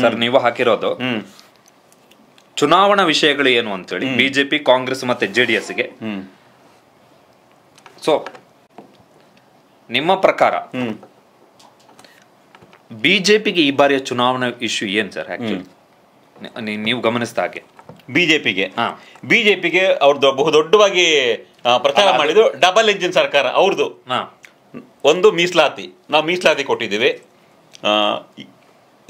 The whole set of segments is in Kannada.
ಸರ್ ನೀವು ಹಾಕಿರೋದು. ಹ್ಮ್. ಚುನಾವಣಾ ವಿಷಯಗಳು ಏನು ಅಂತೇಳಿ ಬಿಜೆಪಿ ಕಾಂಗ್ರೆಸ್ ಮತ್ತೆ ಜೆ ಡಿ ಎಸ್ಗೆ ಹ್ಮ್. ಸೊ ನಿಮ್ಮ ಪ್ರಕಾರ ಬಿಜೆಪಿಗೆ ಈ ಬಾರಿಯ ಚುನಾವಣಾ ಇಶ್ಯೂ ಏನ್ ಸರ್ ನೀವು ಗಮನಿಸಿದ ಹಾಗೆ. ಬಿಜೆಪಿಗೆ. ಹಾ. ಬಿಜೆಪಿಗೆ ಅವ್ರದ್ದು ಬಹುದೊಡ್ಡವಾಗಿ ದೊಡ್ಡವಾಗಿ ಪ್ರಚಾರ ಮಾಡಿದ್ದು ಡಬಲ್ ಇಂಜಿನ್ ಸರ್ಕಾರ ಅವ್ರದ್ದು ಒಂದು ಮೀಸಲಾತಿ. ನಾವು ಮೀಸಲಾತಿ ಕೊಟ್ಟಿದ್ದೀವಿ.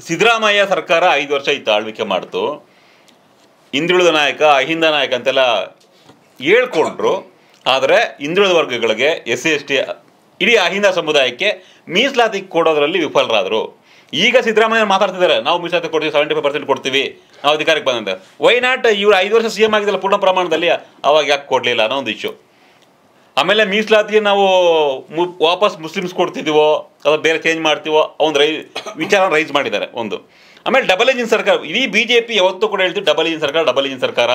ಸಿದ್ದರಾಮಯ್ಯ ಸರ್ಕಾರ ಐದು ವರ್ಷ ಇತ್ತು ಆಳ್ವಿಕೆ ಮಾಡ್ತು. ಹಿಂದುಳಿದ ನಾಯಕ, ಅಹಿಂದ ನಾಯಕ ಅಂತೆಲ್ಲ ಹೇಳ್ಕೊಂಡ್ರು. ಆದರೆ ಹಿಂದುಳಿದ ವರ್ಗಗಳಿಗೆ ಎಸ್ ಸಿ, ಎಸ್ ಟಿ, ಇಡೀ ಅಹಿಂದ ಸಮುದಾಯಕ್ಕೆ ಮೀಸಲಾತಿ ಕೊಡೋದರಲ್ಲಿ ವಿಫಲರಾದರು. ಈಗ ಸಿದ್ದರಾಮಯ್ಯ ಮಾತಾಡ್ತಿದ್ದಾರೆ, ನಾವು ಮೀಸಲಾತಿ ಕೊಡ್ತೀವಿ ಸೆವೆಂಟಿ ಫೈವ್ ಪರ್ಸೆಂಟ್ ಕೊಡ್ತೀವಿ, ನಾವು ಅಧಿಕಾರಕ್ಕೆ ಬಂದಂತೆ. ವೈ ನಾಟ್ ಇವರು ಐದು ವರ್ಷ ಸಿ ಎಂ ಆಗಿದ್ದಲ್ಲ ಪೂರ್ಣ ಪ್ರಮಾಣದಲ್ಲಿ ಅವಾಗ ಯಾಕೆ ಕೊಡಲಿಲ್ಲ ಅನ್ನೋ ಒಂದು ಇಶ್ಯೂ ಆಮೇಲೆ ಮೀಸಲಾತಿಗೆ ನಾವು ವಾಪಸ್ ಮುಸ್ಲಿಮ್ಸ್ ಕೊಡ್ತಿದ್ದೀವೋ ಅಥವಾ ಬೇರೆ ಚೇಂಜ್ ಮಾಡ್ತೀವೋ ಒಂದು ರೈ, ವಿಚಾರ ರೈಸ್ ಮಾಡಿದ್ದಾರೆ, ಒಂದು. ಆಮೇಲೆ ಡಬಲ್ ಇಂಜಿನ್ ಸರ್ಕಾರ, ಇಡೀ ಬಿ ಜೆ ಪಿ ಯಾವತ್ತೂ ಕೂಡ ಹೇಳ್ತೀವಿ ಡಬಲ್ ಇಂಜಿನ್ ಸರ್ಕಾರ ಡಬಲ್ ಇಂಜಿನ್ ಸರ್ಕಾರ.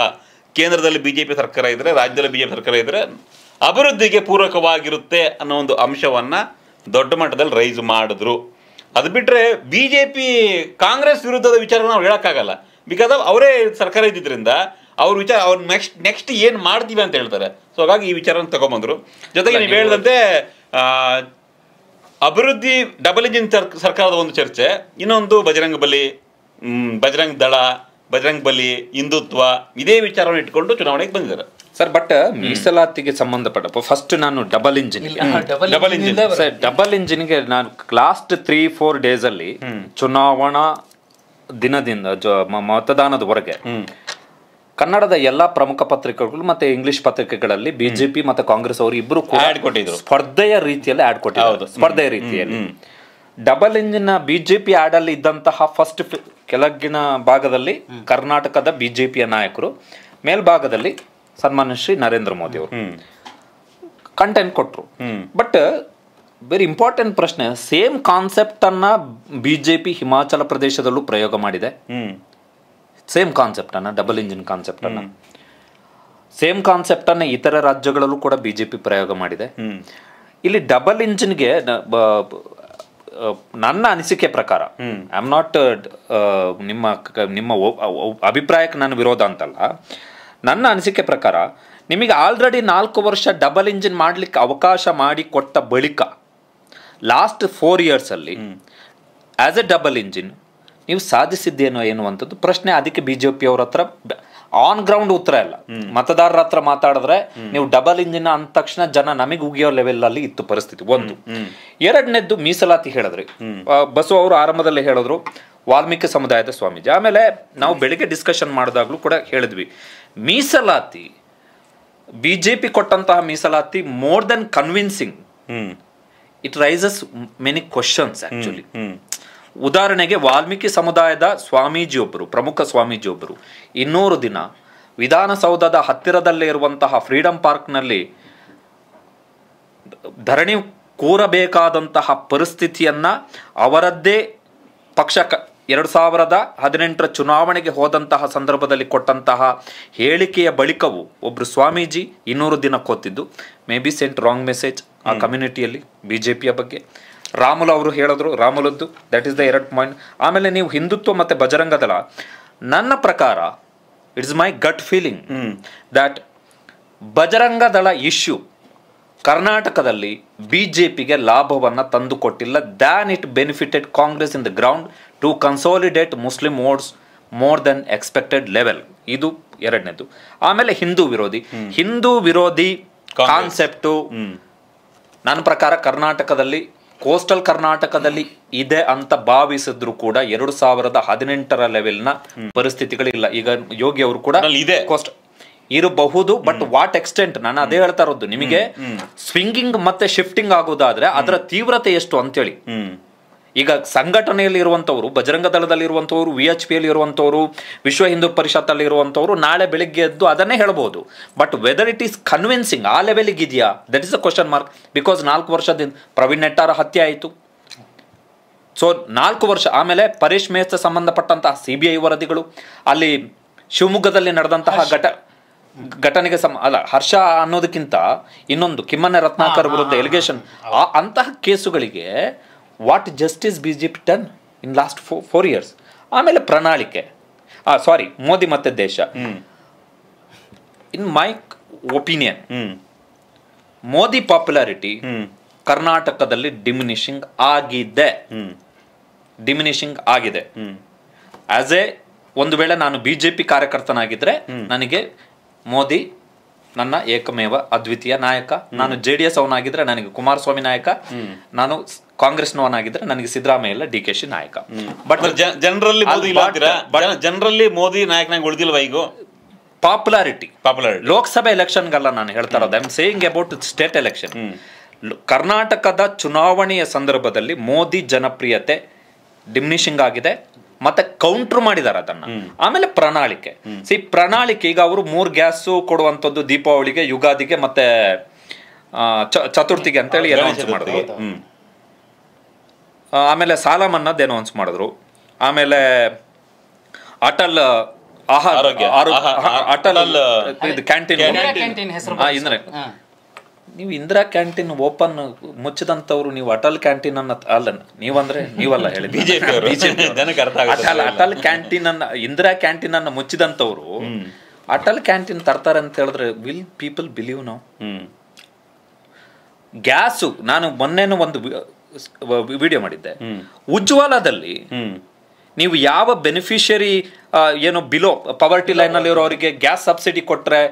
ಕೇಂದ್ರದಲ್ಲಿ ಬಿ ಜೆ ಪಿ ಸರ್ಕಾರ ಇದ್ದರೆ ರಾಜ್ಯದಲ್ಲಿ ಬಿ ಜೆ ಪಿ ಸರ್ಕಾರ ಇದ್ದರೆ ಅಭಿವೃದ್ಧಿಗೆ ಪೂರಕವಾಗಿರುತ್ತೆ ಅನ್ನೋ ಒಂದು ಅಂಶವನ್ನು ದೊಡ್ಡ ಮಟ್ಟದಲ್ಲಿ ರೈಸ್ ಮಾಡಿದ್ರು. ಅದು ಬಿಟ್ಟರೆ ಬಿ ಜೆ ಪಿ ಕಾಂಗ್ರೆಸ್ ವಿರುದ್ಧದ ವಿಚಾರ ನಾವು ಹೇಳೋಕ್ಕಾಗಲ್ಲ. ಬಿಕಾಸ್ ಅವರೇ ಸರ್ಕಾರ ಇದ್ದಿದ್ದರಿಂದ ಅವ್ರ ವಿಚಾರ ಅವ್ರು ನೆಕ್ಸ್ಟ್ ನೆಕ್ಸ್ಟ್ ಏನು ಮಾಡ್ತೀವಿ ಅಂತ ಹೇಳ್ತಾರೆ. ಸೊ ಹಾಗಾಗಿ ಈ ವಿಚಾರನ ತಗೊಂಬಂದ್ರು. ಜೊತೆಗೆ ನೀವು ಹೇಳ್ದಂತೆ ಆ, ಅಭಿವೃದ್ಧಿ ಡಬಲ್ ಇಂಜಿನ್ ಸರ್- ಸರ್ಕಾರದ ಒಂದು ಚರ್ಚೆ ಇನ್ನೊಂದು ಬಜರಂಗ ಬಲಿ ಬಜರಂಗ್ ದಳ ಬಜರಂಗ್ ಬಲಿ ಹಿಂದುತ್ವ ಇದೇ ವಿಚಾರವನ್ನು ಇಟ್ಕೊಂಡು ಚುನಾವಣೆಗೆ ಬಂದಿದ್ದಾರೆ. ಸರ್ ಬಟ್ ಮೀಸಲಾತಿಗೆ ಸಂಬಂಧಪಟ್ಟ ಫಸ್ಟ್ ನಾನು double engine double. Engine sir double ಇಂಜಿನ್ಗೆ ನಾನು ಲಾಸ್ಟ್ ತ್ರೀ ಫೋರ್ ಡೇಸ್ ಅಲ್ಲಿ ಚುನಾವಣಾ ದಿನದಿಂದ ಮತದಾನದವರೆಗೆ ಕನ್ನಡದ ಎಲ್ಲಾ ಪ್ರಮುಖ ಪತ್ರಿಕೆಗಳು ಮತ್ತೆ ಇಂಗ್ಲಿಷ್ ಪತ್ರಿಕೆಗಳಲ್ಲಿ ಬಿಜೆಪಿ ಮತ್ತೆ ಕಾಂಗ್ರೆಸ್ ಅವರು ಇಬ್ಬರು ಕೊಟ್ಟಿದ್ರು. ಸ್ಪರ್ಧೆಯ ರೀತಿಯಲ್ಲಿ ಆಡ್ ಕೊಟ್ಟಿದ್ದಾರೆ. ಸ್ಪರ್ಧೆಯ ರೀತಿಯಲ್ಲಿ. ಡಬಲ್ ಇಂಜಿನ್ ಬಿಜೆಪಿ ಆಡ್ ಅಲ್ಲಿ ಇದ್ದಂತಹ ಫಸ್ಟ್ ಕೆಳಗಿನ ಭಾಗದಲ್ಲಿ ಕರ್ನಾಟಕದ ಬಿಜೆಪಿಯ ನಾಯಕರು ಮೇಲ್ಭಾಗದಲ್ಲಿ ಸನ್ಮಾನ್ಯ ಶ್ರೀ ನರೇಂದ್ರ ಮೋದಿ ಅವರು. ಕಂಟೆಂಟ್ ಕೊಟ್ರು. ಬಟ್ ವೆರಿ ಇಂಪಾರ್ಟೆಂಟ್ ಪ್ರಶ್ನೆ ಸೇಮ್ ಕಾನ್ಸೆಪ್ಟ್ ಅನ್ನ ಬಿಜೆಪಿ ಹಿಮಾಚಲ ಪ್ರದೇಶದಲ್ಲೂ ಪ್ರಯೋಗ ಮಾಡಿದೆ. ಸೇಮ್ ಕಾನ್ಸೆಪ್ಟ್ ಅನ್ನ ಡಬಲ್ ಇಂಜಿನ್ ಕಾನ್ಸೆಪ್ಟ್ ಅನ್ನ. ಸೇಮ್ ಕಾನ್ಸೆಪ್ಟ್ ಅನ್ನ ಇತರ ರಾಜ್ಯಗಳಲ್ಲೂ ಕೂಡ ಬಿಜೆಪಿ ಪ್ರಯೋಗ ಮಾಡಿದೆ. ಇಲ್ಲಿ ಡಬಲ್ ಇಂಜಿನ್ಗೆ ನನ್ನ ಅನಿಸಿಕೆ ಪ್ರಕಾರ ಐ ಆಮ್ ನಾಟ್ ನಿಮ್ಮ ನಿಮ್ಮ ಅಭಿಪ್ರಾಯಕ್ಕೆ ನಾನು ವಿರೋಧ ಅಂತಲ್ಲ. ನನ್ನ ಅನಿಸಿಕೆ ಪ್ರಕಾರ ನಿಮಗೆ ಆಲ್ರೆಡಿ ನಾಲ್ಕು ವರ್ಷ ಡಬಲ್ ಇಂಜಿನ್ ಮಾಡಲಿಕ್ಕೆ ಅವಕಾಶ ಮಾಡಿ ಕೊಟ್ಟ ಬಳಿಕ ಲಾಸ್ಟ್ ಫೋರ್ ಇಯರ್ಸಲ್ಲಿ ಆ್ಯಸ್ ಎ ಡಬಲ್ ಇಂಜಿನ್ ನೀವು ಸಾಧಿಸಿದ್ದೇನೋ ಎನ್ನುವಂಥದ್ದು ಪ್ರಶ್ನೆ ಅದಕ್ಕೆ ಬಿಜೆಪಿ ಅವ್ರ ಹತ್ರ ಆನ್ ಗ್ರೌಂಡ್ ಉತ್ತರ ಇಲ್ಲ. ಮತದಾರರ ಹತ್ರ ಮಾತಾಡಿದ್ರೆ ನೀವು ಡಬಲ್ ಇಂಜಿನ್ ಅಂದ ತಕ್ಷಣ ಜನ ನಮಗೆ ಉಗಿಯೋ ಲೆವೆಲ್ ಅಲ್ಲಿ ಇತ್ತು ಪರಿಸ್ಥಿತಿ. ಒಂದು. ಎರಡನೇದ್ದು ಮೀಸಲಾತಿ ಹೇಳಿದ್ರಿ. ಬಸವ ಅವರು ಆರಂಭದಲ್ಲಿ ಹೇಳಿದ್ರು ವಾಲ್ಮೀಕಿ ಸಮುದಾಯದ ಸ್ವಾಮೀಜಿ. ಆಮೇಲೆ ನಾವು ಬೆಳಿಗ್ಗೆ ಡಿಸ್ಕಷನ್ ಮಾಡಿದಾಗ್ಲೂ ಕೂಡ ಹೇಳಿದ್ವಿ. ಮೀಸಲಾತಿ ಬಿಜೆಪಿ ಕೊಟ್ಟಂತಹ ಮೀಸಲಾತಿ more than convincing hmm. It raises many questions actually hmm. ಉದಾಹರಣೆಗೆ ವಾಲ್ಮೀಕಿ ಸಮುದಾಯದ ಸ್ವಾಮೀಜಿಯೊಬ್ಬರು ಪ್ರಮುಖ ಸ್ವಾಮೀಜಿಯೊಬ್ಬರು ಇನ್ನೂರು ದಿನ ವಿಧಾನಸೌಧದ ಹತ್ತಿರದಲ್ಲೇ ಇರುವಂತಹ ಫ್ರೀಡಂ ಪಾರ್ಕ್ನಲ್ಲಿ ಧರಣಿ ಕೂರಬೇಕಾದಂತಹ ಪರಿಸ್ಥಿತಿಯನ್ನು ಅವರದ್ದೇ ಪಕ್ಷ ಕ ಎರಡು ಸಾವಿರದ ಹದಿನೆಂಟರ ಚುನಾವಣೆಗೆ ಹೋದಂತಹ ಸಂದರ್ಭದಲ್ಲಿ ಕೊಟ್ಟಂತಹ ಹೇಳಿಕೆಯ ಬಳಿಕವು ಒಬ್ಬರು ಸ್ವಾಮೀಜಿ ಇನ್ನೂರು ದಿನ ಕೂತಿದ್ದು may be sent wrong message ಆ ಕಮ್ಯುನಿಟಿಯಲ್ಲಿ ಬಿ ಜೆ ಪಿಯ ಬಗ್ಗೆ. ರಾಮುಲು ಅವರು ಹೇಳಿದ್ರು ರಾಮುಲದ್ದು ದಟ್ ಈಸ್ ದ ಎರಡು ಪಾಯಿಂಟ್ ಆಮೇಲೆ ನೀವು ಹಿಂದುತ್ವ ಮತ್ತೆ ಬಜರಂಗದಳ. ನನ್ನ ಪ್ರಕಾರ it's my gut feeling that Bajrang Dal issue ಕರ್ನಾಟಕದಲ್ಲಿ ಪಿಗೆ ಲಾಭವನ್ನು ತಂದುಕೊಟ್ಟಿಲ್ಲ. Then it benefited Congress in the ground to consolidate Muslim votes more than expected level ಇದು ಎರಡನೇದು. ಆಮೇಲೆ ಹಿಂದೂ ವಿರೋಧಿ. ಹಿಂದೂ ವಿರೋಧಿ. ಕಾನ್ಸೆಪ್ಟು ನನ್ನ ಪ್ರಕಾರ ಕರ್ನಾಟಕದಲ್ಲಿ ಕೋಸ್ಟಲ್ ಕರ್ನಾಟಕದಲ್ಲಿ ಇದೆ ಅಂತ ಭಾವಿಸಿದ್ರು ಕೂಡ ಎರಡು ಸಾವಿರದ ಹದಿನೆಂಟರ ಲೆವೆಲ್ನ ಪರಿಸ್ಥಿತಿಗಳಿಲ್ಲ. ಈಗ ಯೋಗಿ ಅವರು ಕೂಡ ಇದೆ. ಕೋಸ್ಟ್ ಇರಬಹುದು ಬಟ್ ವಾಟ್ ಎಕ್ಸ್ಟೆಂಟ್ ನಾನು ಅದೇ ಹೇಳ್ತಾ ಇರೋದು. ನಿಮಗೆ ಸ್ವಿಂಗಿಂಗ್ ಮತ್ತೆ ಶಿಫ್ಟಿಂಗ್ ಆಗೋದಾದ್ರೆ ಅದರ ತೀವ್ರತೆ ಎಷ್ಟು ಅಂತೇಳಿ. ಈಗ ಸಂಘಟನೆಯಲ್ಲಿ ಇರುವಂತವರು ಬಜರಂಗ ದಳದಲ್ಲಿ ಇರುವಂತವರು ವಿ ಎಚ್ ಪಿಯಲ್ಲಿ ಇರುವಂಥವ್ರು ವಿಶ್ವ ಹಿಂದೂ ಪರಿಷತ್ತಲ್ಲಿ ಇರುವಂಥವ್ರು ನಾಳೆ ಬೆಳಿಗ್ಗೆ ಎದ್ದು ಅದನ್ನೇ ಹೇಳ್ಬೋದು. But whether it is convincing ಆ ಲೆವೆಲ್ಗೆ ಇದೆಯಾ? That is a question mark because ನಾಲ್ಕು ವರ್ಷದಿಂದ ಪ್ರವೀಣ್ ನೆಟ್ಟಾರ ಹತ್ಯೆ ಆಯಿತು. ಸೊ ನಾಲ್ಕು ವರ್ಷ ಆಮೇಲೆ ಪರೇಶ್ ಮೇಸ್ತ ಸಂಬಂಧಪಟ್ಟಂತಹ ಸಿ ಬಿ ಐ ವರದಿಗಳು ಅಲ್ಲಿ ಶಿವಮೊಗ್ಗದಲ್ಲಿ ನಡೆದಂತಹ ಘಟ ಘಟನೆಗೆ ಸಮ ಅಲ್ಲ ಹರ್ಷ ಅನ್ನೋದಕ್ಕಿಂತ ಇನ್ನೊಂದು ಕಿಮ್ಮನೆ ರತ್ನಾಕರ್ ವಿರುದ್ಧ ಎಲಿಗೇಷನ್ ಅಂತಹ ಕೇಸುಗಳಿಗೆ what justice B J P done in last four years ಆಮೇಲೆ ಪ್ರಣಾಳಿಕೆ. ಸಾರಿ ಮೋದಿ ಮತ್ತೆ ದೇಶ. In my opinion Modi popularity ಕರ್ನಾಟಕದಲ್ಲಿ ಡಿಮಿನಿಷಿಂಗ್ ಆಗಿದೆ. ಡಿಮಿನಿಷಿಂಗ್ ಆಗಿದೆ. ಆಸ್ ಎ ಒಂದು ವೇಳೆ ನಾನು ಬಿ ಜೆ ಪಿ ಕಾರ್ಯಕರ್ತನಾಗಿದ್ರೆ ನನಗೆ ಮೋದಿ ನನ್ನ ಏಕಮೇವ ಅದ್ವಿತೀಯ ನಾಯಕ. ನಾನು ಜೆ ಡಿ ಎಸ್ ಅವನಾಗಿದ್ದರೆ ನನಗೆ ಕುಮಾರಸ್ವಾಮಿ ನಾಯಕ. ನಾನು ಸ್- ಕಾಂಗ್ರೆಸ್ನವನಾಗಿದ್ರೆ ನನಗೆ ಸಿದ್ದರಾಮಯ್ಯ ಇಲ್ಲ ಡಿ ಕೆ ಶಿ ನಾಯಕ. ಬಟ್ ಜನರಲ್ಲಿ ಜನರಲ್ಲಿ ಮೋದಿ ನಾಯಕನಾಗಿ ಉಳಿದಿಲ್ವಾ ಈಗ? ಪಾಪ್ಯುಲಾರಿಟಿ ಪಾಪ್ಯುಲಾರಿಟಿ ಲೋಕಸಭೆ ಎಲೆಕ್ಷನ್ಗಲ್ಲ ನಾನು ಹೇಳ್ತಾ ಇರೋದು. I am saying about state election ಕರ್ನಾಟಕದ ಚುನಾವಣೆಯ ಸಂದರ್ಭದಲ್ಲಿ ಮೋದಿ ಜನಪ್ರಿಯತೆ ಡಿಮಿನಿಷಿಂಗ್ ಆಗಿದೆ. ಮತ್ತೆ ಕೌಂಟರ್ ಮಾಡಿದ್ದಾರೆ ಅದನ್ನ. ಆಮೇಲೆ ಪ್ರಣಾಳಿಕೆ. ಸಿ ಪ್ರಣಾಳಿಕೆ ಈಗ ಅವರು ಮೂರ್ ಗ್ಯಾಸು ಕೊಡುವಂಥದ್ದು ದೀಪಾವಳಿಗೆ ಯುಗಾದಿಗೆ ಮತ್ತೆ ಚತುರ್ಥಿಗೆ ಅಂತೇಳಿ ಅನೌನ್ಸ್ ಮಾಡಿದ್ರು ಆಮೇಲೆ ಸಾಲ ಮನ್ನಾದ್ ಅನೌನ್ಸ್ ಮಾಡಿದ್ರು. ಆಮೇಲೆ ಅಟಲ್ ಆಹಾರ ಅಟಲ್ ಇದು ಕ್ಯಾಂಟೀನ್ ಇಂದ್ರೆ. ನೀವು ಇಂದಿರಾ ಕ್ಯಾಂಟೀನ್ ಓಪನ್ ಮುಚ್ಚಿದಂತವ್ರು ನೀವು ಅಟಲ್ ಕ್ಯಾಂಟೀನ್ ಅನ್ನ ಅಲ್ಲ ನೀವಂದ್ರೆ ನೀವಲ್ಲ ಹೇಳಿ ಬಿಜೆಪಿ ಯವರು. ಜನಕ್ಕೆ ಅರ್ಥ ಆಗುತ್ತೆ. ಅಟಲ್ ಅಟಲ್ ಕ್ಯಾಂಟೀನ್ ಅನ್ನ ಇಂದಿರಾ ಕ್ಯಾಂಟೀನ್ ಅನ್ನ ಮುಚ್ಚಿದಂತವ್ರು ಅಟಲ್ ಕ್ಯಾಂಟೀನ್ ತರ್ತಾರೆ ಅಂತ ಹೇಳಿದ್ರೆ ವಿಲ್ ಪೀಪಲ್ ಬಿಲೀವ್ ನಾವು ಹ್ಮ್. ಗ್ಯಾಸು ನಾನು ಮೊನ್ನೆನೂ ಒಂದು ವಿಡಿಯೋ ಮಾಡಿದ್ದೆ. ಉಜ್ವಲದಲ್ಲಿ ನೀವು ಯಾವ ಬೆನಿಫಿಷರಿ ಏನು ಬಿಲೋ ಪವರ್ಟಿ ಲೈನ್ ಅಲ್ಲಿ ಇರೋರಿಗೆ ಗ್ಯಾಸ್ ಸಬ್ಸಿಡಿ ಕೊಟ್ರೆ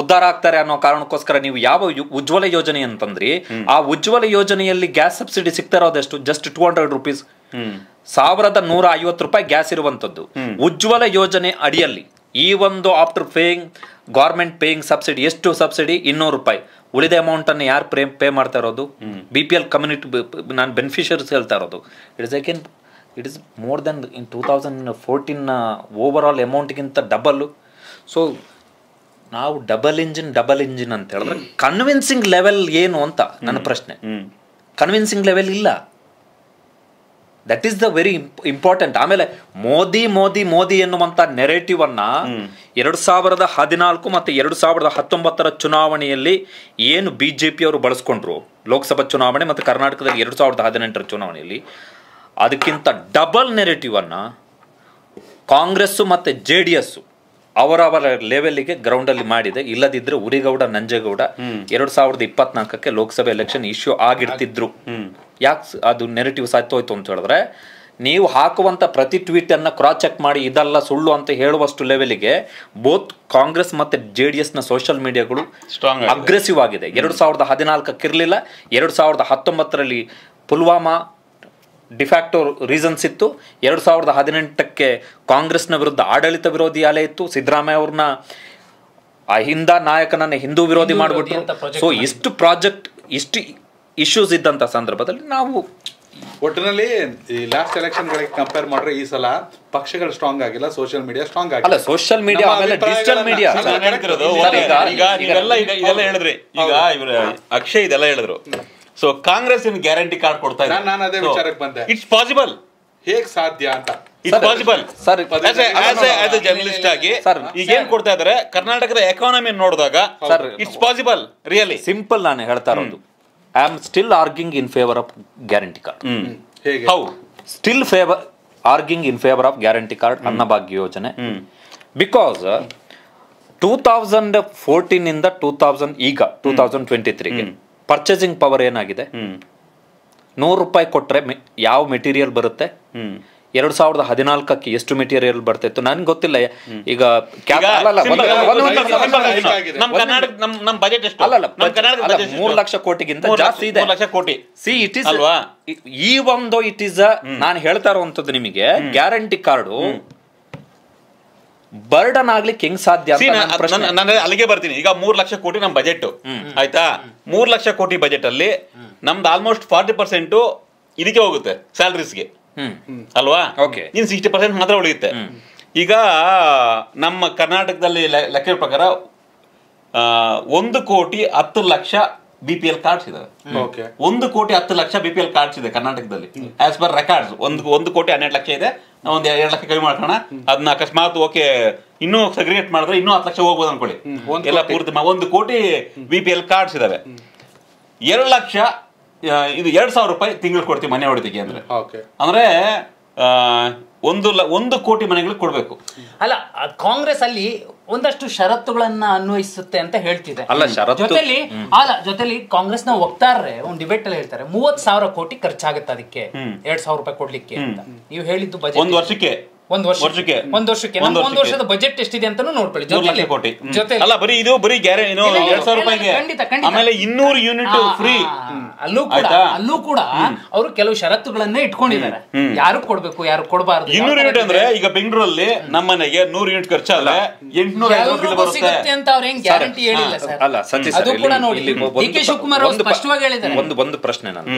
ಉದ್ಧಾರ ಆಗ್ತಾರೆ ಅನ್ನೋ ಕಾರಣಕ್ಕೋಸ್ಕರ ನೀವು ಯಾವ ಉಜ್ವಲ ಯೋಜನೆ ಅಂತಂದ್ರಿ ಆ ಉಜ್ವಲ ಯೋಜನೆಯಲ್ಲಿ ಗ್ಯಾಸ್ ಸಬ್ಸಿಡಿ ಸಿಗ್ತಾ ಇರೋದೆಷ್ಟು? ಜಸ್ಟ್ ಟೂ ಹಂಡ್ರೆಡ್ ರುಪೀಸ್ ಸಾವಿರದ ನೂರ ಐವತ್ತು ರೂಪಾಯಿ ಗ್ಯಾಸ್ ಇರುವಂತದ್ದು ಉಜ್ವಲ ಯೋಜನೆ ಅಡಿಯಲ್ಲಿ ಈ ಒಂದು after paying government paying subsidy ಎಷ್ಟು ಸಬ್ಸಿಡಿ ಇನ್ನೂರು ರೂಪಾಯಿ. ಉಳಿದ ಅಮೌಂಟ್ ಅನ್ನು ಯಾರು ಪ್ರೇ ಪೇ ಮಾಡ್ತಾ ಇರೋದು? ಬಿ ಪಿ ಎಲ್ ಕಮ್ಯುನಿಟಿ ನಾನು ಬೆನಿಫಿಷರೀಸ್ ಹೇಳ್ತಾ ಇರೋದು. It is again it is more than in two thousand fourteen over all ಅಮೌಂಟ್ಗಿಂತ double so ನಾವು ಡಬಲ್ ಇಂಜಿನ್ ಡಬಲ್ ಇಂಜಿನ್ ಅಂತ ಹೇಳಿದ್ರೆ ಕನ್ವಿನ್ಸಿಂಗ್ ಲೆವೆಲ್ ಏನು ಅಂತ? ನನ್ನ ಪ್ರಶ್ನೆ. ಕನ್ವಿನ್ಸಿಂಗ್ ಲೆವೆಲ್ ಇಲ್ಲ. That is the very important ಆಮೇಲೆ ಮೋದಿ ಮೋದಿ ಮೋದಿ ಎನ್ನುವಂತ ನೆರೇಟಿವ್ ಅನ್ನ ಎರಡು ಸಾವಿರದ ಹದಿನಾಲ್ಕು ಮತ್ತೆ ಎರಡು ಸಾವಿರದ ಹತ್ತೊಂಬತ್ತರ ಚುನಾವಣೆಯಲ್ಲಿ ಏನು ಬಿಜೆಪಿ ಅವರು ಬಳಸ್ಕೊಂಡ್ರು? ಲೋಕಸಭಾ ಚುನಾವಣೆ ಮತ್ತು ಕರ್ನಾಟಕದಲ್ಲಿ ಎರಡು ಸಾವಿರದ ಹದಿನೆಂಟರ ಚುನಾವಣೆಯಲ್ಲಿ. ಅದಕ್ಕಿಂತ ಡಬಲ್ ನೆರೇಟಿವ್ ಅನ್ನ ಕಾಂಗ್ರೆಸ್ಸು ಮತ್ತೆ ಜೆ ಡಿ ಎಸ್ ಅವರವರ ಲೆವೆಲ್ಗೆ ಗ್ರೌಂಡಲ್ಲಿ ಮಾಡಿದೆ. ಇಲ್ಲದಿದ್ರೆ ಉರಿಗೌಡ ನಂಜೇಗೌಡ ಎರಡ್ ಸಾವಿರದ ಇಪ್ಪತ್ನಾಲ್ಕಕ್ಕೆ ಲೋಕಸಭೆ ಎಲೆಕ್ಷನ್ ಇಶ್ಯೂ ಆಗಿರ್ತಿದ್ರು. ಯಾಕೆ ಅದು ನೆರೆಟಿವ್ ಸಾಯ್ತೋಯ್ತು ಅಂತ ಹೇಳಿದ್ರೆ ನೀವು ಹಾಕುವಂತ ಪ್ರತಿ ಟ್ವೀಟ್ ಅನ್ನ ಕ್ರಾಸ್ ಚೆಕ್ ಮಾಡಿ ಇದಲ್ಲ ಸುಳ್ಳು ಅಂತ ಹೇಳುವಷ್ಟು ಲೆವೆಲ್ಗೆ ಬೋತ್ ಕಾಂಗ್ರೆಸ್ ಮತ್ತೆ ಜೆ ಡಿ ಎಸ್ನ ಸೋಷಿಯಲ್ ಮೀಡಿಯಾಗಳು. ಅಗ್ರೆಸಿವ್ ಆಗಿದೆ. ಎರಡ್ ಸಾವಿರದ ಹದಿನಾಲ್ಕಕ್ಕಿರಲಿಲ್ಲ ಎರಡ್ ಸಾವಿರದ ಹತ್ತೊಂಬತ್ತರಲ್ಲಿ ಪುಲ್ವಾಮಾ ಡಿಫ್ಯಾಕ್ಟೋ ರೀಸನ್ಸ್ ಇತ್ತು. ಎರಡು ಸಾವಿರದ ಹದಿನೆಂಟಕ್ಕೆ ಕಾಂಗ್ರೆಸ್ನ ವಿರುದ್ಧ ಆಡಳಿತ ವಿರೋಧಿ ಅಲೆ ಇತ್ತು. ಸಿದ್ದರಾಮಯ್ಯ ಅವ್ರನ್ನ ಅಹಿಂದ ನಾಯಕನನ್ನ ಹಿಂದೂ ವಿರೋಧಿ ಮಾಡಿಬಿಟ್ಟು ಮಾಡಿಬಿಟ್ರು. ಸೊ ಇಷ್ಟು ಪ್ರಾಜೆಕ್ಟ್ ಇಷ್ಟು ಇಶ್ಯೂಸ್ ಇದ್ದಂಥ ಸಂದರ್ಭದಲ್ಲಿ ನಾವು ಒಟ್ಟಿನಲ್ಲಿ ಈ ಲಾಸ್ಟ್ ಎಲೆಕ್ಷನ್ ಗಳಿಗೆ ಕಂಪೇರ್ ಮಾಡ್ರೆ ಈ ಸಲ ಪಕ್ಷಗಳು ಸ್ಟ್ರಾಂಗ್ ಆಗಿಲ್ಲ ಸೋಷಿಯಲ್ ಮೀಡಿಯಾ ಸ್ಟ್ರಾಂಗ್ ಅಲ್ಲ ಆಗಿಲ್ಲ ಸೋಷಿಯಲ್ ಮೀಡಿಯಾ ಆಮೇಲೆ ಡಿಜಿಟಲ್ ಮೀಡಿಯಾ ನಾನು ಹೇಳ್ತಿರೋದು ಈಗ- ಒಂದೇ. ಈಗ- ಈಗ ಇದೆಲ್ಲ ಹೇಳಿದ್ರಿ. ಈಗ ಇವ್ರ ಅಕ್ಷಯ್ ಇದೆಲ್ಲ ಹೇಳಿದ್ರು. So Congress in guarantee card ಕೊಡ್ತಾ ಇದೆ ನಾನ್- ಅದೇ ವಿಚಾರಕ್ಕೆ ಬಂದೆ. ಇಟ್ಸ್ ಪಾಸಿಬಲ್ ಹೇಗ್ ಸಾಧ್ಯ ಅಂತ. It's possible sir as a journalist ಆಗಿ ಸರ್, ಈಗ ಏನ್ ಕೊಡ್ತಾ ಇದಾರೆ ಕರ್ನಾಟಕದ ಎಕಾನಮಿ ನೋಡಿದಾಗ sir, it's possible really simple ನಾನು ಹೇಳ್ತಾ ಇರೋದು. I am still arguing in favour of guarantee card ಹೇಗೆ? How still favour arguing in favour of guarantee card Annabhagya ಯೋಜನೆ. ಬಿಕಾಸ್ ಟೂ ತೌಸಂಡ್ ಫೋರ್ಟೀನ್ ಇಂದ ಟೂ ತೌಸಂಡ್ ಈಗ ಟೂ ತೌಸಂಡ್ ಟ್ವೆಂಟಿ ತ್ರೀಗೆ ಪರ್ಚೇಸಿಂಗ್ ಪವರ್ ಏನಾಗಿದೆ? ನೂರು ರೂಪಾಯಿ ಕೊಟ್ರೆ ಮೆ- ಯಾವ ಮೆಟೀರಿಯಲ್ ಬರುತ್ತೆ? ಎರಡ್ ಸಾವಿರದ ಹದಿನಾಲ್ಕಕ್ಕೆ ಎಷ್ಟು ಮೆಟೀರಿಯಲ್ ಬರ್ತಿತ್ತು? ನನ್ಗೆ ಗೊತ್ತಿಲ್ಲ. ಈಗ ಮೂರು ಲಕ್ಷ ಕೋಟಿಗಿಂತ ಜಾಸ್ತಿ ಇದೆ. ಸಿ ಇಟ್ ಇಸ್ ಅಲ್ವಾ? ಈ ಒಂದು ಇಟ್ ಇಸ್ ನಾನು ಹೇಳ್ತಾ ಇರುವಂತದ್ದು ನಿಮಗೆ ಗ್ಯಾರಂಟಿ ಕಾರ್ಡು ಬರ್ಡನ್ ಆಗ್ಲಿಕ್ಕೆ ಹೆಂಗ್ ಸಾಧ್ಯ ಅಂತ See, ಪ್ರಶ್ನೆ. ನಾನು- ಅಲ್ಲಿಗೆ ಬರ್ತೀನಿ. ಈಗ ಮೂರ್ ಲಕ್ಷ ಕೋಟಿ ನಮ್ ಬಜೆಟ್ ಆಯ್ತಾ? ಮೂರ್ ಲಕ್ಷ ಕೋಟಿ ಬಜೆಟ್ ಅಲ್ಲಿ ನಮ್ದು ಆಲ್ಮೋಸ್ಟ್ ಫಾರ್ಟಿ ಪರ್ಸೆಂಟ್ ಇದಕ್ಕೆ ಹೋಗುತ್ತೆ ಸ್ಯಾಲ್ರೀಸ್ಗೆ ಹ್ಮ್. ಅಲ್ವಾ? ನೀನ್ ಇನ್ ಸಿಕ್ಸ್ಟಿ ಪರ್ಸೆಂಟ್ ಮಾತ್ರ ಉಳಿಯುತ್ತೆ. ಈಗ ನಮ್ಮ ಕರ್ನಾಟಕದಲ್ಲಿ ಲೆಕ್ಕದ ಪ್ರಕಾರ ಒಂದು ಕೋಟಿ ಹತ್ತು ಲಕ್ಷ ಬಿ ಪಿ ಎಲ್ ಕಾರ್ಡ್ಸ್ ಇದಾವೆ ಒಂದು ಕೋಟಿ ಹತ್ತು ಲಕ್ಷ ಬಿಪಿಎಲ್ ಪಿ ಎಲ್ ಕಾರ್ಡ್ಸ್ ಇದೆ ಕರ್ನಾಟಕದಲ್ಲಿ ಆಸ್ ಪರ್ ರೆಕಾರ್ಡ್ಸ್ ಒಂದು ಒಂದು ಕೋಟಿ ಹನ್ನೆರಡು ಲಕ್ಷ ಇದೆ. ನಾವು ಒಂದು ಎರಡು ಲಕ್ಷ ಕಮ್ಮಿ ಮಾಡ್ಕೋಣ ಅದನ್ನ ಅಕಸ್ಮಾತ್ ಓಕೆ ಇನ್ನೂ ಸಗ್ರಿಯೇಟ್ ಮಾಡಿದ್ರೆ ಇನ್ನೂ ಹತ್ತು ಲಕ್ಷ ಹೋಗ್ಬೋದು ಅನ್ಕೊಳ್ಳಿ. ಒಂದು ಎಲ್ಲ ಪೂರ್ತಿ ಒಂದು ಕೋಟಿ ಬಿಪಿಎಲ್ ಪಿ ಎಲ್ ಕಾರ್ಡ್ಸ್ ಇದಾವೆ ಎರಡು ಲಕ್ಷ ಇದು ಎರಡ್ ಸಾವಿರ ರೂಪಾಯಿ ತಿಂಗಳು ಕೊಡ್ತೀವಿ ಮನೆ ಹೊಡೆದಿಗೆ ಅಂದ್ರೆ. ಅಂದ್ರೆ ಆ, ಒಂದು ಒಂದು ಕೋಟಿ ಮನೆಗಳಿಗೆ ಕೊಡಬೇಕು. ಅಲ್ಲ ಕಾಂಗ್ರೆಸ್ ಅಲ್ಲಿ ಒಂದಷ್ಟು ಷರತ್ತುಗಳನ್ನ ಅನ್ವಯಿಸುತ್ತೆ ಅಂತ ಹೇಳ್ತಿದೆ. ಅಲ್ಲ, ಜೊತೆಲಿ ಅಲ್ಲ ಜೊತೆಲಿ ನ ವಕ್ತಾರರೆ ಒಂದು ಡಿಬೇಟ್ ಅಲ್ಲಿ ಹೇಳ್ತಾರೆ ಮೂವತ್ ಸಾವಿರ ಕೋಟಿ ಖರ್ಚಾಗುತ್ತೆ ಅದಕ್ಕೆ ಎರಡ್ ಸಾವಿರ ರೂಪಾಯಿ ಕೊಡ್ಲಿಕ್ಕೆ ಅಂತ. ನೀವು ಹೇಳಿದ್ದು ಬಜೆಟ್ ಒಂದು ವರ್ಷಕ್ಕೆ ಒಂದ್ ವರ್ಷ ವರ್ಷಕ್ಕೆ. ಒಂದ್ ವರ್ಷಕ್ಕೆ. ಒಂದ್ ನಮ್ಮ ಒಂದ್ ವರ್ಷದ ಬಜೆಟ್ ಎಷ್ಟಿದೆ ಅಂತಾನು ನೋಡ್ಕೊಳ್ಳಿ. ಜೊತೆಲಿ ಕೋಟಿ. ಜೊತೆಲಿ ಅಲ್ಲ ಬರೀ ಇದು ಬರೀ ಗ್ಯಾರೆ ಏನು ಇಲ್ಲ, ಇಲ್ಲ, ಎರಡ್ ಸಾವಿರ ಇಲ್ಲ, ರೂಪಾಯಿಗೆ ಖಂಡಿತ, ಖಂಡಿತ. ಆಮೇಲೆ ಇನ್ನೂರು ಯೂನಿಟ್ ಫ್ರೀ. ಅಲ್ಲೂ ಕೂಡ ಅಲ್ಲೂ ಕೂಡ ಅವರು ಕೆಲವು ಷರತ್ತುಗಳನ್ನೇ ಇಟ್ಕೊಂಡಿದ್ದಾರೆ. ಯಾರು ಕೊಡ್ಬೇಕು ಯಾರು ಕೊಡಬಾರ್ದು ಇನ್ನೂರು ಯೂನಿಟ್ ಅಂದ್ರೆ ಈಗ ಬೆಂಗಳೂರಲ್ಲಿ ನಮ್ಮ ಮನೆಗೆ ನೂರು ಯೂನಿಟ್ ಖರ್ಚಾದ್ರೆ ಎಂಟ್ನೂರ ಐವತ್ತು ಬಿಲ್ ಬರುತ್ತೆ. ಸಿಗುತ್ತೆ ಅಂತ ಅವರು ಹೆಂಗ್ ಗ್ಯಾರಂಟಿ ಹೇಳಿಲ್ಲ ಸರ್? ಅಲ್ಲ ಸತೀಶ್ ಅದು ಕೂಡ ನೋಡಿ. ಡಿ ಕೆ ಶಿವಕುಮಾರ್ ಅವರು ಸ್ಪಷ್ಟವಾಗಿ ಹೇಳಿದ್ದಾರೆ. ಒಂದು ಒಂದು ಪ್ರಶ್ನೆ ನಾನು